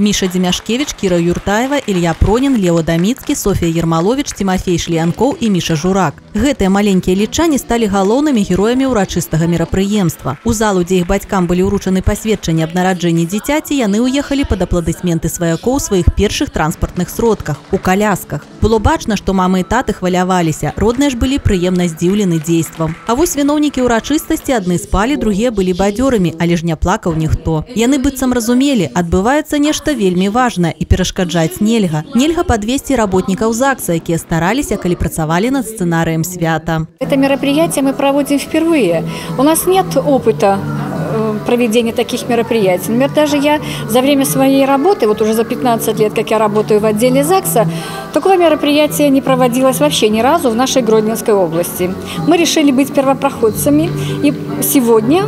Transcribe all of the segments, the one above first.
Міша Дземяшкевич, Кіра Юртаева, Ілья Пронін, Лео Даміцкі, Софія Ермалович, Тимофей Шлянкоў і Міша Журак. Гэтыя маленькія лічане сталі галоўнымі героямі ўрачыстага мерапрыемства. У залу, дзе іх бацькам былі ўручаны пасведчанні аб нараджэнні дзіцяці, яны ўехалі пад апладысменты сваякоў у сваіх першых транспартных сродках у калясках. Было бачна, што мамы і таты хваляваліся, родныя ж былі прыемна здзіўлены дзействам. А вось віноўнікі ўрачыстасці адны спалі, другія былі бадзёрымі, але ж не плакаў ніхто. Яны быццам разумелі, адбываецца нешта вельмі важнае і перашкаджаць нельга. Нельга падвесці работнікаў ЗАГСа, якія стараліся, калі працавалі над сцэнарыем свята. Это мероприятие мы проводим впервые. У нас нет опыта э, проведения таких мероприятий. Например, даже я за время своей работы, вот уже за 15 лет, как я работаю в отделе ЗАГСа, такого мероприятия не проводилось вообще ни разу в нашей Гродненской области. Мы решили быть первопроходцами и сегодня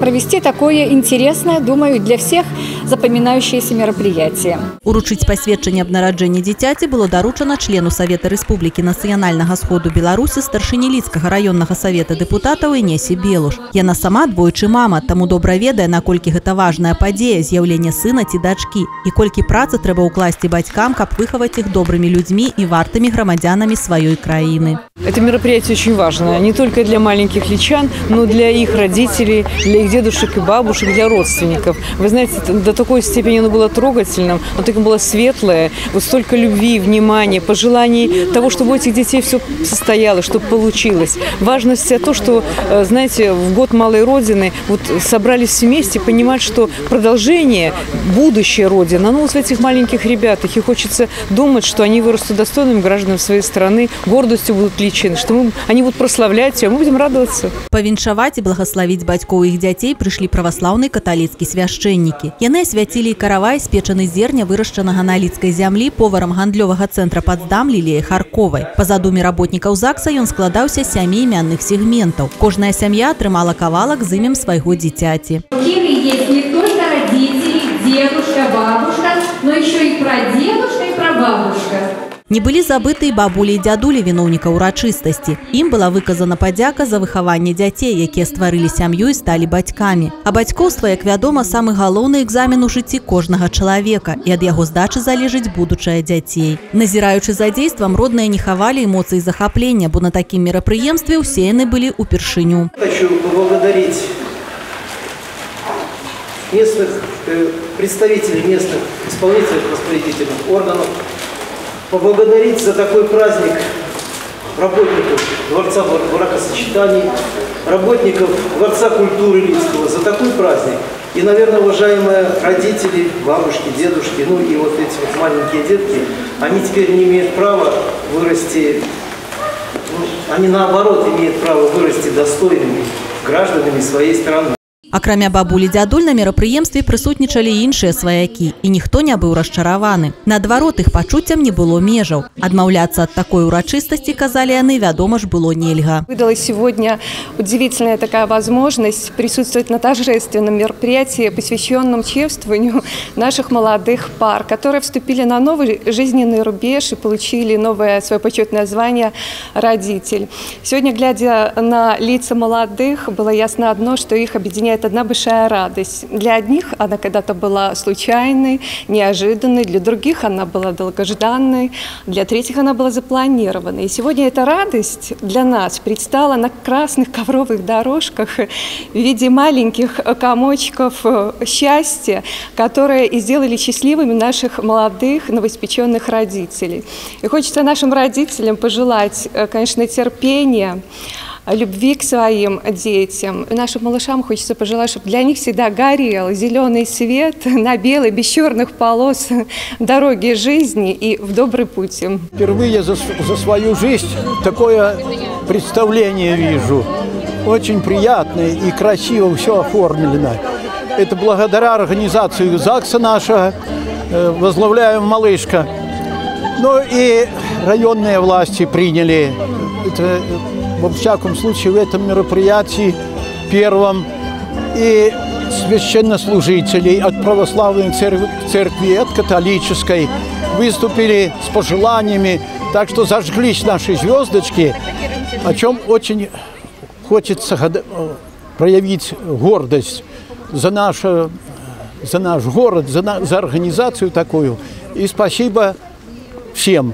провести такое интересное, думаю, для всех запоминающееся мероприятие. Уручыць пасведчанне аб нараджэнні дзіцяці было даручана члену Савета Рэспублікі нацыянальнага сходу Беларусі старшыніліцкага раённага савета дэпутатаў Інесі Белуш. Яна сама двойчы мама, таму добра ведае, наколькі гэта важная падзея з'яўлення сына ці дачкі і колькі працы трэба ўкласці бацькам, каб выхаваць іх добрымі людзьмі і вартымі грамадзянамі сваёй краіны. Это мероприятие очень важное не только для маленьких личан, но для их родителей, для их дедушек и бабушек, для родственников. Вы знаете, до такой степени оно было трогательным, оно такое было светлое, вот столько любви, внимания, пожеланий того, чтобы у этих детей все состоялось, чтобы получилось. Важность то, что, э, знаете, в год Малой Родины вот собрались вместе, понимать, что продолжение, будущее Родины, оно вот в этих маленьких ребятах. И хочется думать, что они вырастут достойными гражданами своей страны, гордостью будут личены, что мы, они будут прославлять ее, а мы будем радоваться. Павіншаваць і благаславіць бацькоў іх дзяцей прыйшлі праваслаўныя каталіцкі свяшчэннікі. Яны асвяцілі і каравай спечаны зерня вырашчанага на лідскай зямлі поварам гандлёвага цэнтра паддам лілея Харковай. Па задуме работнікаў ЗАГСа ён складаўся з сямі імянных сегментаў. Кожная сям'я атрымала кавалак з імем свайго дзіцяці. У Киры есть не только родители, дедушка, бабушка, но еще и прадедушка и прабабушка. Не былі забыты і бабулі і дзядулі віноўніка ўрачыстасці. Ім была выказана падзяка за выхаванне дзяцей, якія стварылі сям'ю і сталі бацькамі. А бацькоўства, як вядома, самы галоўны экзамен у жыцці кожнага чалавека і ад яго здачы залежыць будучае дзяцей. Назіраючы за дзействам родныя не хавалі эмоцыі захаплення, бо на такім мерапрыемстве ўсе яны былі ўпершыню. Хочу поблагодарить местных э, представителей местных исполнительных распорядительных органов, поблагодарить за такой праздник работников Дворца бракосочетаний, работников Дворца культуры Лидского за такой праздник. И, наверное, уважаемые родители, бабушки, дедушки, ну и вот эти вот маленькие детки, они теперь не имеют права вырасти, ну, они наоборот имеют право вырасти достойными гражданами своей страны. Акрамя бабулі дзядуль на мерапрыемстве прысутнічалі іншыя сваякі і ніхто не быў расчараваны. Наадварот іх пачуццям не было межаў. Адмаўляцца ад такой урачыстасці, казалі яны, вядома ж было нельга. Выдалась сегодня удивительная такая возможность присутствовать на торжественном мероприятии, посвященном чествованию наших молодых пар, которые вступили на новый жизненный рубеж и получили новое свое почетное звание «Родитель». Сегодня, глядя на лица молодых, было ясно одно, что их объединяет одна большая радость. Для одних она когда-то была случайной, неожиданной, для других она была долгожданной, для третьих она была запланированной. И сегодня эта радость для нас предстала на красных ковровых дорожках в виде маленьких комочков счастья, которые и сделали счастливыми наших молодых новоиспеченных родителей. И хочется нашим родителям пожелать, конечно, терпения, любви к своим детям. Нашим малышам хочется пожелать, чтобы для них всегда горел зеленый свет на белой, без черных полос дороги жизни и в добрый путь. Впервые за, за свою жизнь такое представление вижу. Очень приятно и красиво все оформлено. Это благодаря организации ЗАГСа нашего, возглавляем «Малышка». Ну и районные власти приняли это во всяком случае в этом мероприятии первом и священнослужителей от православной церкви, и от католической выступили с пожеланиями, так что зажглись наши звездочки, о чем очень хочется проявить гордость за наше за наш город, за, на, за организацию такую. И спасибо всем,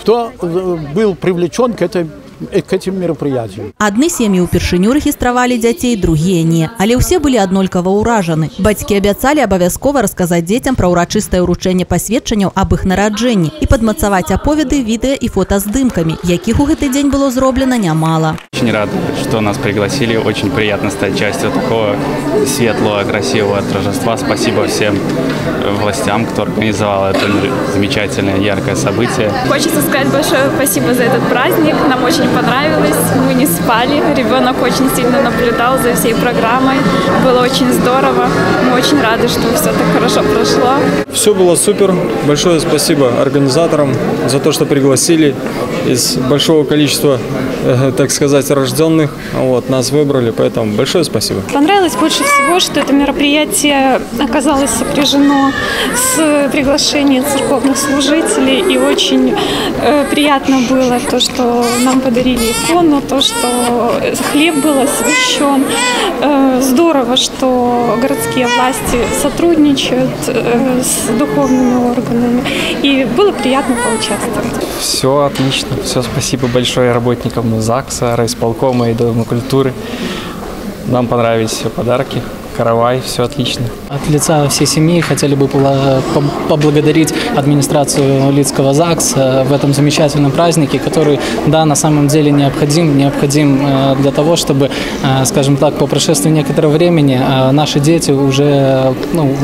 кто э, был привлечен к этой к этим мероприятиям. Адны сем'і ўпершыню рэгістравалі дзяцей, другія не. Але ўсе былі аднолькава ўражаны. Бацькі абяцалі абавязкова расказаць дзецям пра ўрачыстае ўручэнне пасведчанняў аб іх нараджэнні і падмацаваць аповеды, відэа і фотаздымкамі, якіх у гэты дзень было зроблена нямала. Очень рад, что нас пригласили. Очень приятно стать частью такого светлого, красивого торжества. Спасибо всем властям, кто организовал это замечательное, яркое событие. Хочется сказать большое спасибо за этот праздник. Нам очень понравилось. Мы не спали. Ребенок очень сильно наблюдал за всей программой. Было очень здорово. Мы очень рады, что все так хорошо прошло. Все было супер. Большое спасибо организаторам за то, что пригласили из большого количества, так сказать, рожденных. Вот, нас выбрали, поэтому большое спасибо. Понравилось больше всего, что это мероприятие оказалось сопряжено с приглашением церковных служителей. И очень э, приятно было то, что нам подарили икону, то, что хлеб был освящен. Э, здорово, что городские власти сотрудничают э, с духовными органами. И было приятно поучаствовать. Все отлично. Все спасибо большое работникам ЗАГСа, райисполкома и Дома культуры. Нам понравились все подарки каравай, все отлично. От лица всей семьи хотели бы поблагодарить администрацию Лицкого ЗАГСа в этом замечательном празднике, который, да, на самом деле необходим, необходим э, для того, чтобы, э, скажем так, по прошествии некоторого времени э, наши дети уже, ну,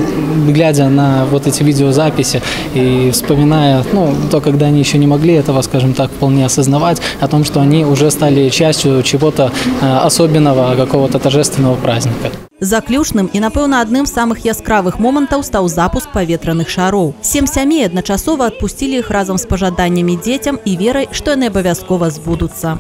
глядя на вот эти видеозаписи и вспоминая, ну, то, когда они еще не могли этого, скажем так, вполне осознавать, о том, что они уже стали частью чего-то особенного, какого-то торжественного праздника. Заключным і, напэўна, адным з самых яскравых момантаў стаў запуск паветраных шароў. Сем сямей адначасова адпусцілі іх разам з пажаданнямі дзецям і верай, што яны абавязкова збудуцца.